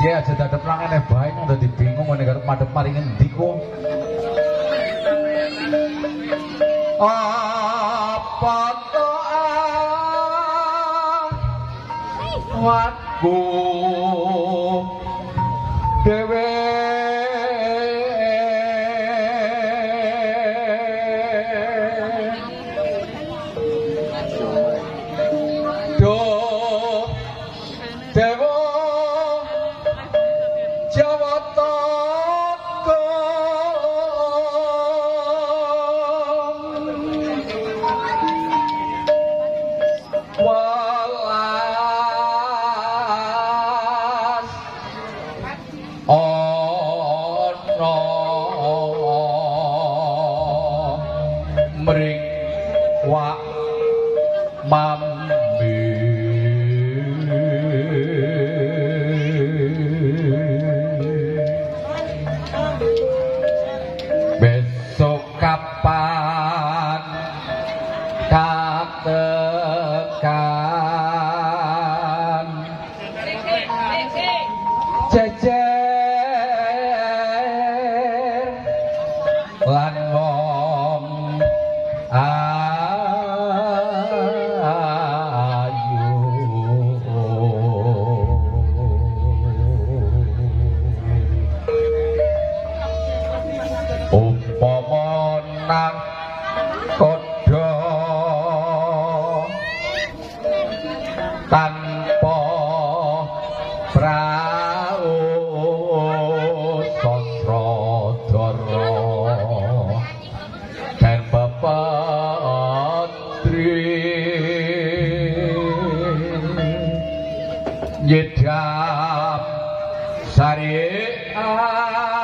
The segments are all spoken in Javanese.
Ki aja dadep langene bae nang dadi bingung ngene karo madhep mari ngendi ku. apa to awakku dewe mring tanpa prau sasradara. Dan bapatri nyedap syariat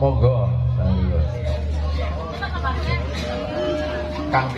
monggo. Kang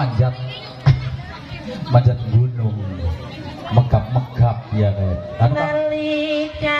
manjat. Manjat gunung. Megap-megap ya kan. Nalika